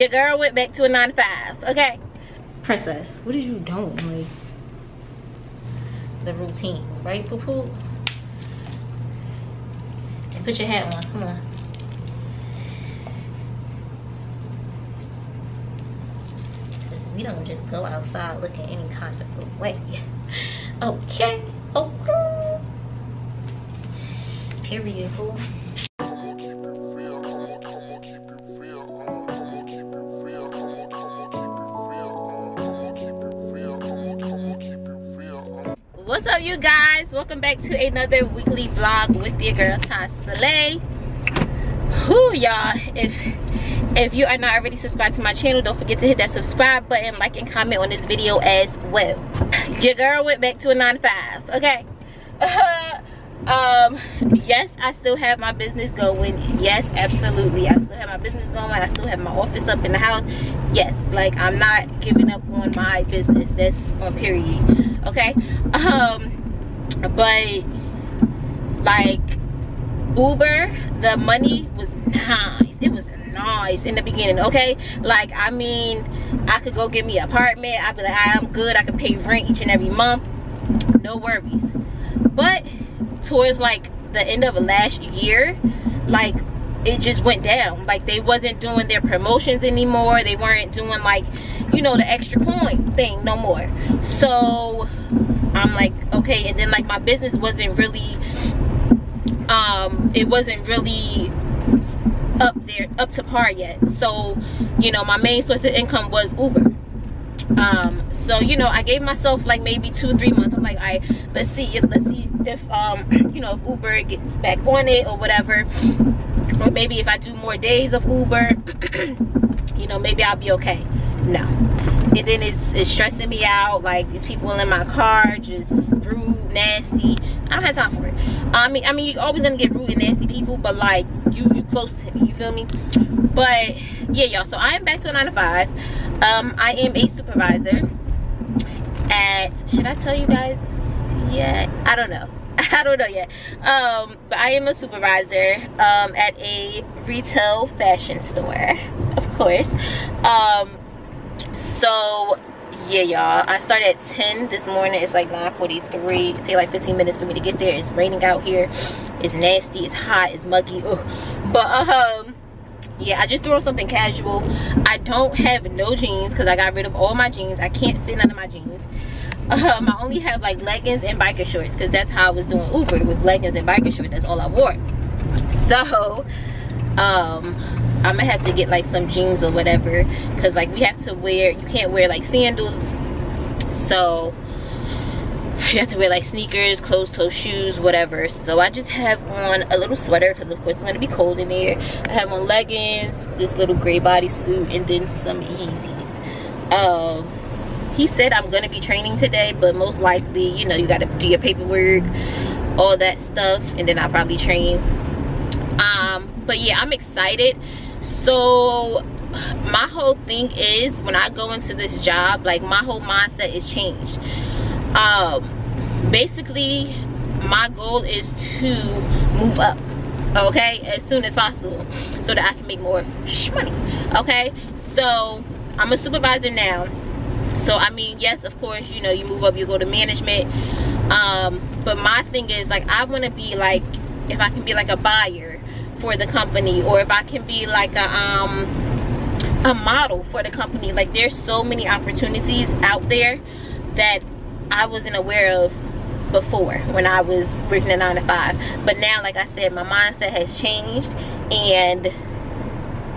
Your girl went back to a 9 to 5, okay? Princess, what are you doing? Like, the routine, right, poo poo? And put your hat on, come on. Because we don't just go outside looking any kind of way. Okay, okay. Period, fool. You guys? Welcome back to another weekly vlog with your girl Ty Who y'all? If if you are not already subscribed to my channel, don't forget to hit that subscribe button, like, and comment on this video as well. Your girl went back to a 9 to 5, okay? um, yes, I still have my business going. Yes, absolutely. I still have my business going. I still have my office up in the house. Yes, like, I'm not giving up on my business. That's on period, okay? Um, but, like, Uber, the money was nice. It was nice in the beginning okay? Like i mean i could go get me an apartment. I'd be like i'm good. I could pay rent each and every month. No worries. But towards like the end of last year like it just went down. Like they wasn't doing their promotions anymore. They weren't doing like you know the extra coin thing no more. So i'm like okay and then like my business wasn't really um it wasn't really up there up to par yet. So you know my main source of income was uber. Um so you know i gave myself like maybe two three months. I'm like all right let's see let's see if um you know if uber gets back on it or whatever. Or maybe if i do more days of uber you know maybe i'll be okay no. And then it's, it's stressing me out like these people in my car just rude nasty. I don't have time for it. I mean i mean you're always gonna get rude and nasty people but like you you close to me you feel me? But yeah y'all so i am back to a nine to five. Um i am a supervisor at should i tell you guys yet? I don't know. I don't know yet. Um but i am a supervisor um at a retail fashion store of course. Um so yeah y'all. I started at 10 this morning. It's like 9:43. it take like 15 minutes for me to get there. It's raining out here. It's nasty. It's hot. It's muggy. Ugh. but um yeah i just threw on something casual. I don't have no jeans because i got rid of all my jeans. I can't fit none of my jeans. Um i only have like leggings and biker shorts because that's how i was doing uber with leggings and biker shorts. That's all i wore. So um i'm gonna have to get like some jeans or whatever because like we have to wear you can't wear like sandals. So you have to wear like sneakers closed toe shoes whatever. So i just have on a little sweater because of course it's going to be cold in there. I have on leggings this little gray bodysuit and then some yeezys. Um he said i'm going to be training today but most likely you know you got to do your paperwork all that stuff and then i'll probably train um but yeah i'm excited. So my whole thing is when i go into this job like my whole mindset is changed. Um basically my goal is to move up okay as soon as possible so that i can make more money okay? So i'm a supervisor now. So i mean yes of course you know you move up you go to management. Um but my thing is like i want to be like if i can be like a buyer for the company or if i can be like a um a model for the company. Like there's so many opportunities out there that i wasn't aware of before when i was working a nine to five. But now like i said my mindset has changed and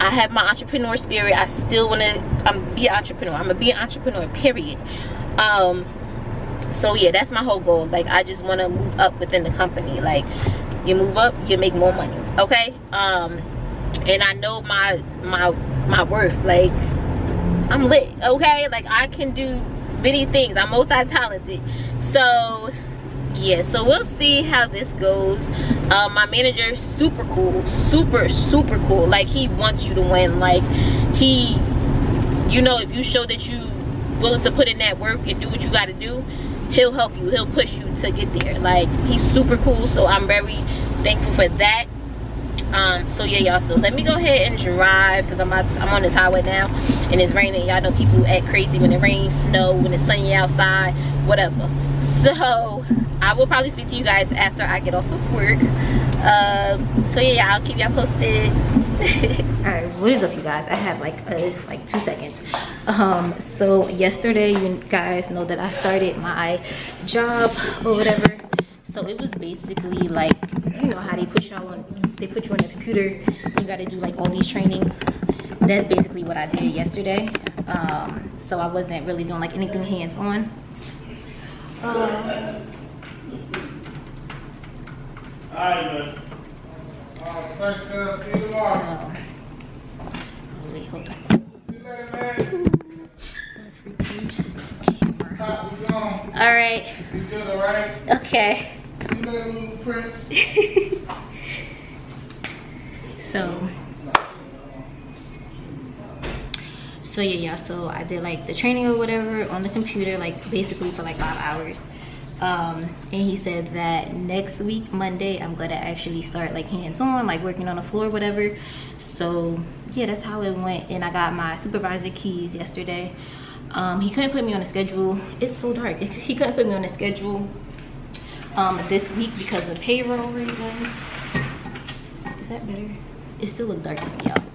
i have my entrepreneur spirit. I still want to i'm be an entrepreneur. I'm gonna be an entrepreneur period. Um so yeah that's my whole goal. Like i just want to move up within the company. Like you move up you make more money. Okay? Um and i know my my my worth. Like i'm lit okay? Like i can do many things. I'm multi-talented. So yeah so we'll see how this goes. Um, my manager super cool. Super super cool. Like he wants you to win. Like he you know if you show that you willing to put in that work and do what you got to do he'll help you he'll push you to get there. Like he's super cool so i'm very thankful for that. Um so yeah y'all so let me go ahead and drive because i'm i'm on this highway now and it's raining. Y'all know people act crazy when it rains snow when it's sunny outside whatever. So i will probably speak to you guys after i get off of work um so yeah i'll keep y'all posted. All right what is up you guys? I have like uh, like two seconds. Um so yesterday you guys know that i started my job or whatever. So it was basically like you know how they put y'all on they put you on the computer you got to do like all these trainings? That's basically what i did yesterday. Um so i wasn't really doing like anything hands-on. Uh, All right, man. Thanks, uh, see you tomorrow. See you later, man. All right all right? okay so so yeah yeah so i did like the training or whatever on the computer like basically for like five hours um and he said that next week monday i'm gonna actually start like hands-on like working on the floor whatever. So yeah that's how it went and i got my supervisor keys yesterday. Um he couldn't put me on a schedule. It's so dark. He couldn't put me on a schedule um this week because of payroll reasons. Is that better? It still looks dark to me y'all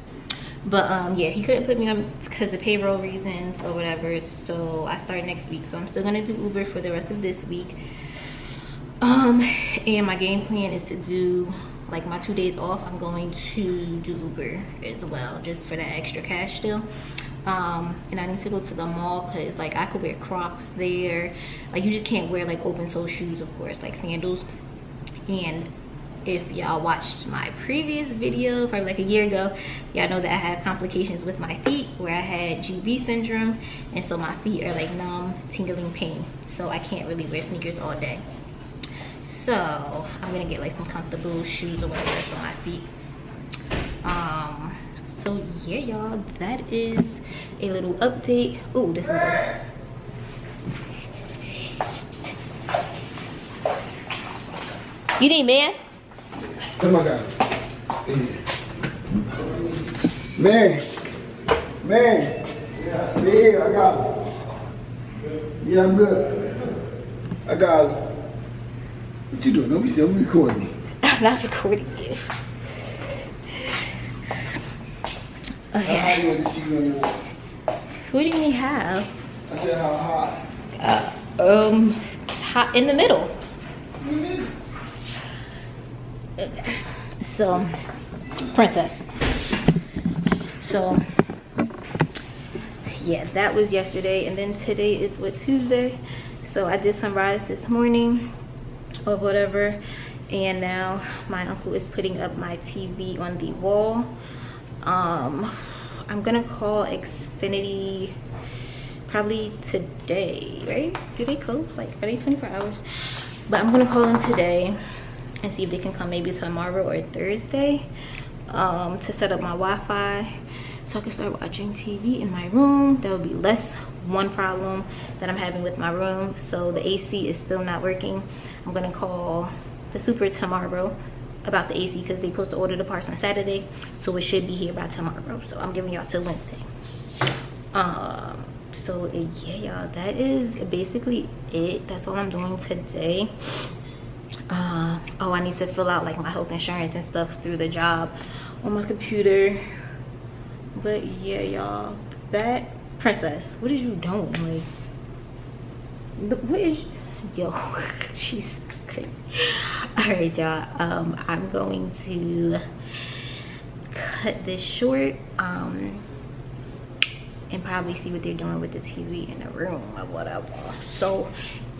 but um yeah he couldn't put me on because of payroll reasons or whatever so i start next week. So i'm still gonna do uber for the rest of this week. Um and my game plan is to do like my two days off. I'm going to do uber as well just for that extra cash still. Um and i need to go to the mall because like i could wear crocs there. Like you just can't wear like open toe shoes of course like sandals. And if y'all watched my previous video probably like a year ago y'all know that i had complications with my feet where i had GB syndrome and so my feet are like numb tingling pain so i can't really wear sneakers all day. So i'm gonna get like some comfortable shoes or whatever for my feet. Um so yeah y'all that is a little update. Oh this is good. you need man Come on, guys. Man. Man. Yeah, here, I got it. Yeah, I'm good. I got it. What you doing? Don't be still recording me. I'm not recording you. Okay. hot you want to see you Who do you mean have? I said how hot. Uh, um, hot in the middle. So, princess. So, yeah, that was yesterday, and then today is what Tuesday. So I did some rides this morning, or whatever, and now my uncle is putting up my TV on the wall. Um, I'm gonna call Xfinity probably today, right? Do they close? Like, are they 24 hours? But I'm gonna call them today and see if they can come maybe tomorrow or Thursday um, to set up my Wi-Fi so I can start watching TV in my room. That would be less one problem that I'm having with my room. So the AC is still not working. I'm gonna call the super tomorrow about the AC because they supposed to order the parts on Saturday. So it should be here by tomorrow. So I'm giving y'all till Wednesday. Um, so yeah, y'all, that is basically it. That's all I'm doing today uh, oh i need to fill out like my health insurance and stuff through the job on my computer. But yeah y'all that princess what is you doing? Like the- what is yo she's crazy. All right y'all um i'm going to cut this short. Um and probably see what they're doing with the TV in the room or whatever. So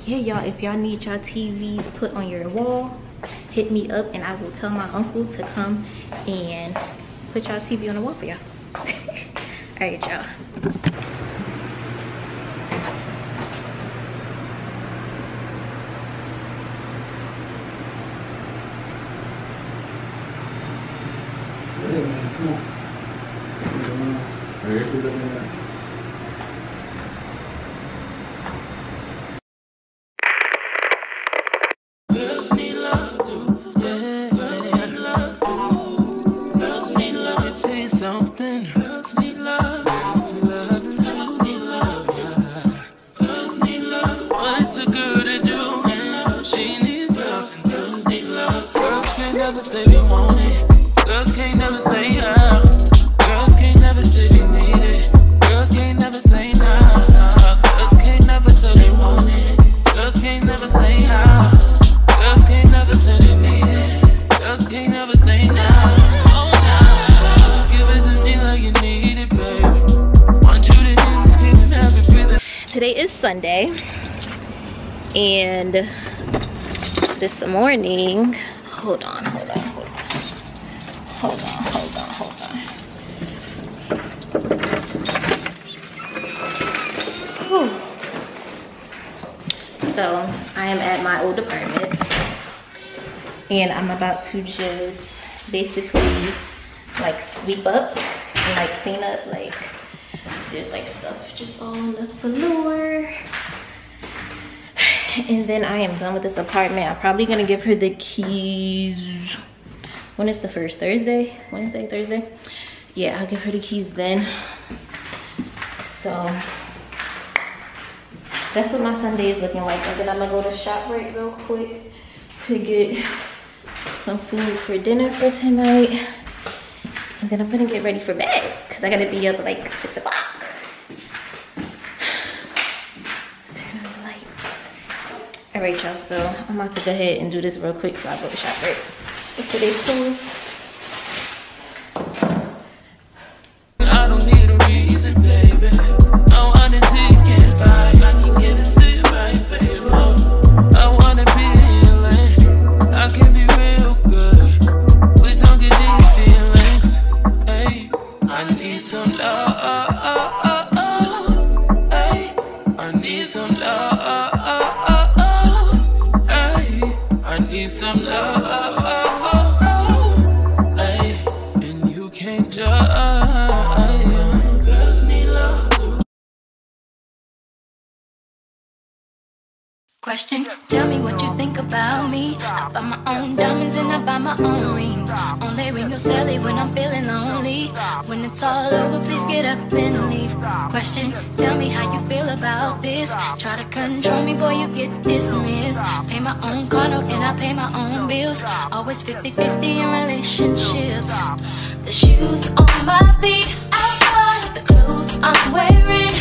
yeah, y'all, if y'all need y'all TVs put on your wall, hit me up and I will tell my uncle to come and put y'all TV on the wall for y'all. All right, y'all. So what's a girl to do? She needs and this morning hold on hold on hold on. Hold on hold on hold on. Whew. so I am at my old apartment. And I'm about to just basically like sweep up and like clean up. Like there's like stuff just all on the floor and then I am done with this apartment. I'm probably gonna give her the keys. When is the first? Thursday? Wednesday? Thursday? Yeah I'll give her the keys then. So that's what my Sunday is looking like. And then I'm gonna go to ShopRite real quick to get some food for dinner for tonight. And then I'm gonna get ready for bed because I gotta be up like six o'clock. Turn on the y'all, so I'm about to go ahead and do this real quick so I go to ShopRite. It's today's school. Question, tell me what you think about me. I buy my own diamonds and I buy my own rings. Only ring your celly when I'm feeling lonely. When it's all over, please get up and leave. Question, tell me how you feel about this. Try to control me, boy, you get dismissed. Pay my own car note and I pay my own bills. Always 50 50 in relationships. The shoes on my feet, I bought the clothes I'm wearing.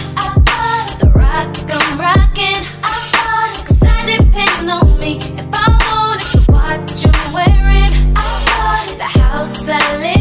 I live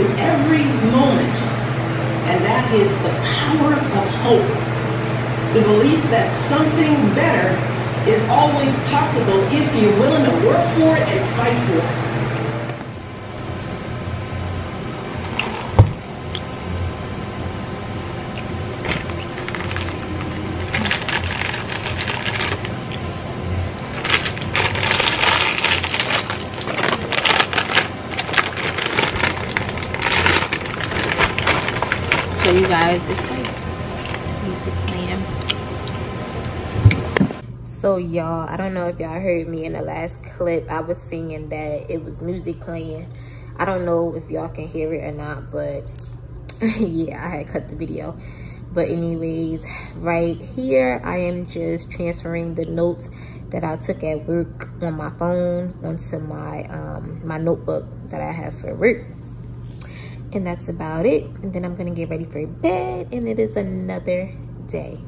through every moment, and that is the power of hope. The belief that something better is always possible if you're willing to work for it and fight for it. Y'all, I don't know if y'all heard me in the last clip. I was singing that it was music playing. I don't know if y'all can hear it or not, but yeah, I had cut the video. But anyways, right here, I am just transferring the notes that I took at work on my phone onto my um, my notebook that I have for work and that's about it and then i'm gonna get ready for bed and it is another day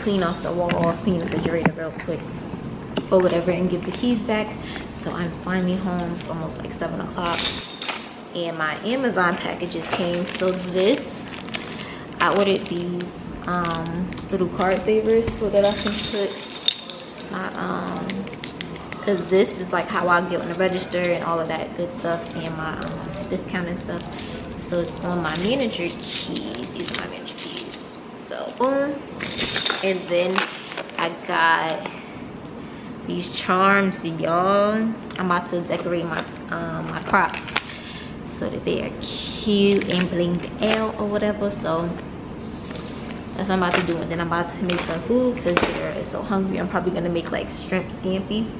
clean off the walls clean the refrigerator real quick or whatever and give the keys back so i'm finally home it's almost like seven o'clock and my amazon packages came so this i ordered these um little card savers so that i can put my um because this is like how I get on the register and all of that good stuff and my um, discount and stuff. So it's on my manager keys. These are my manager. Boom. And then I got these charms, y'all. I'm about to decorate my um, my crocs so that they are cute and blinged out or whatever. So that's what I'm about to do. And then I'm about to make some food because they're so hungry. I'm probably gonna make like shrimp scampi.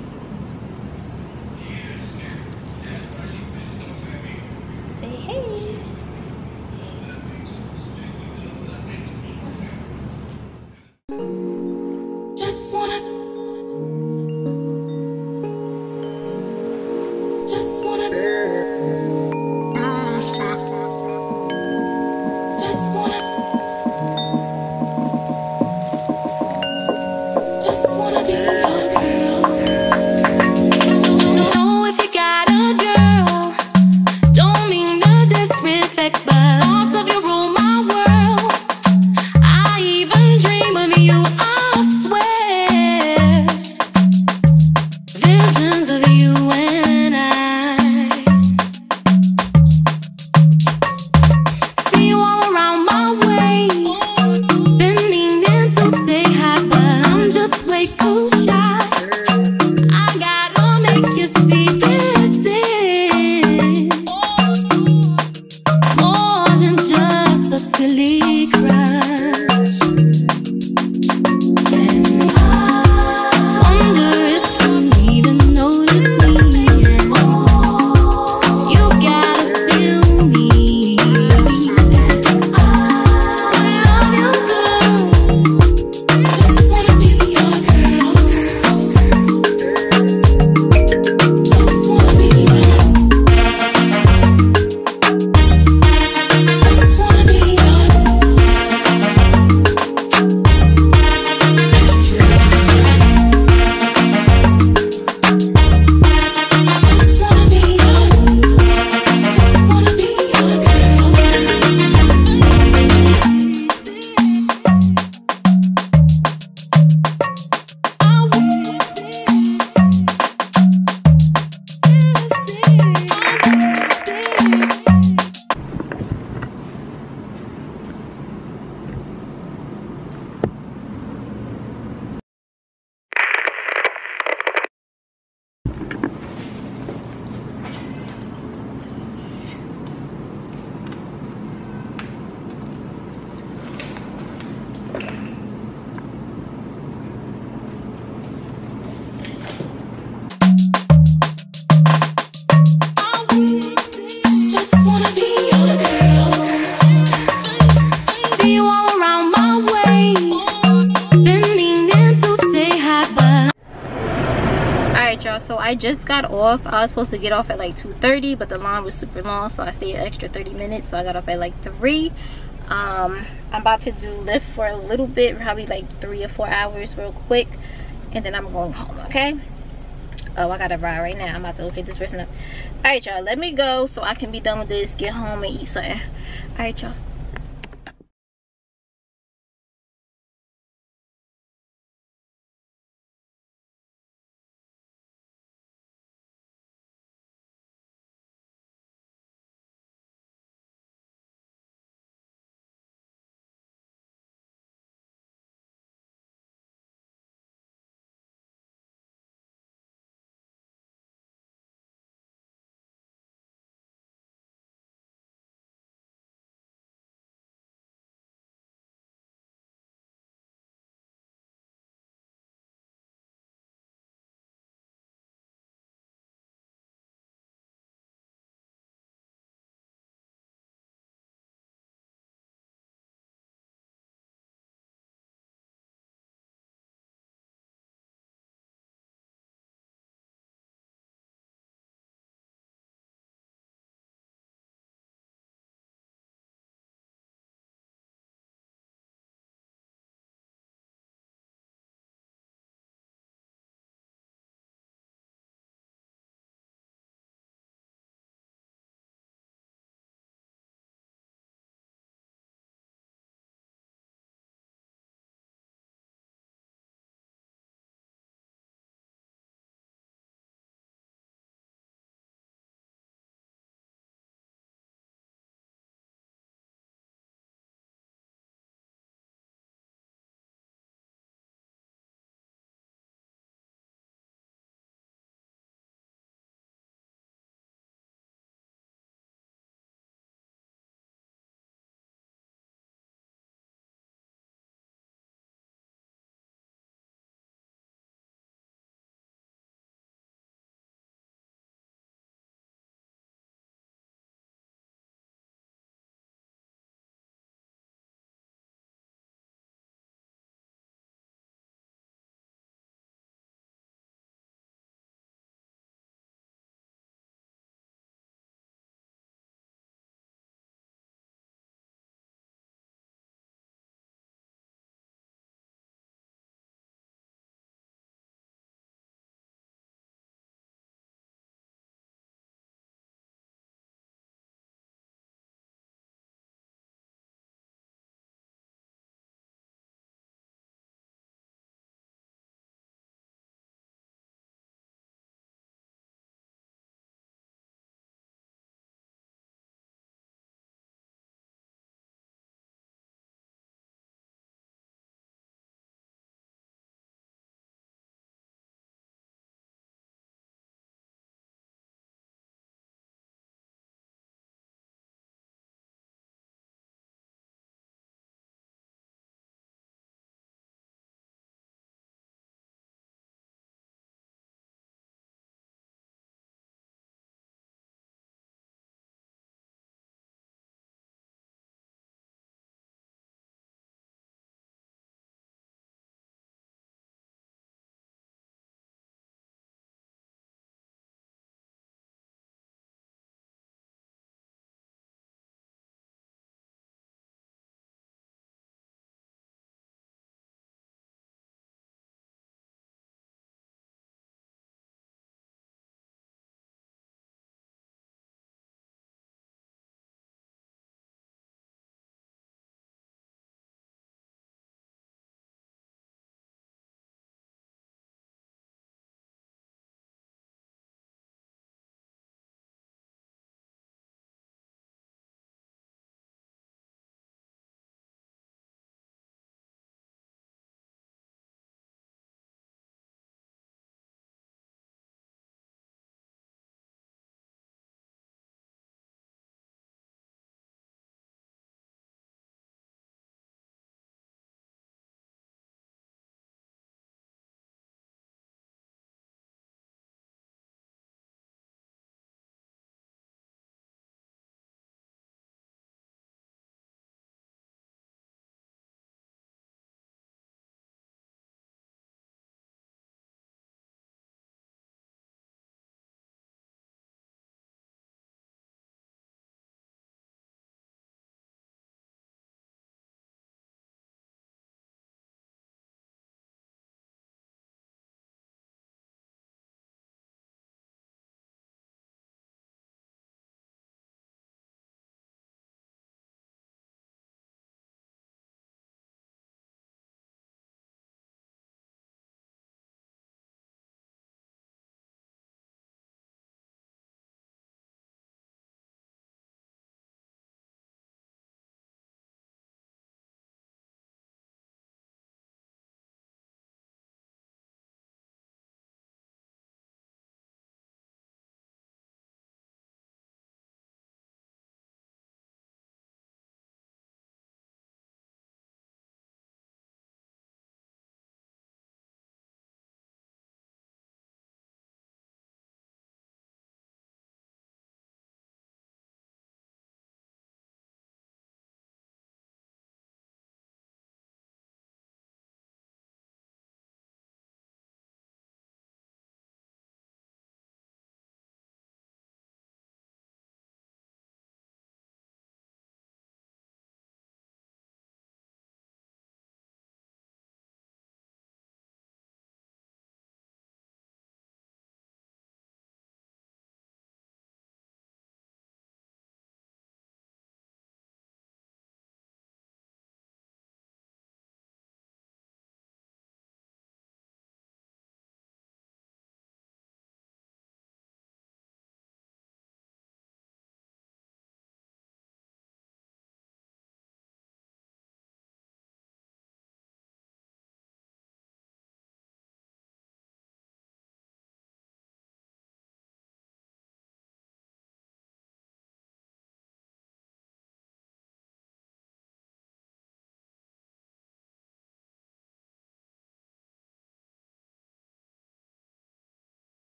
So i just got off. I was supposed to get off at like 2:30, but the line was super long so i stayed extra 30 minutes. So i got off at like 3 um i'm about to do Lyft for a little bit probably like three or four hours real quick and then i'm going home okay? Oh i gotta ride right now. I'm about to pick this person up. All right y'all let me go so i can be done with this get home and eat something. All right y'all